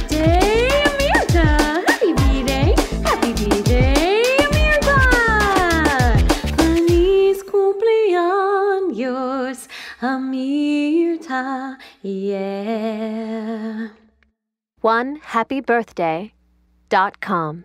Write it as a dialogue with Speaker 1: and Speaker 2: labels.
Speaker 1: birthday, Amanda! Happy B-Day! Happy B-Day, Feliz cumpleaños, yeah. One happy birthday dot com.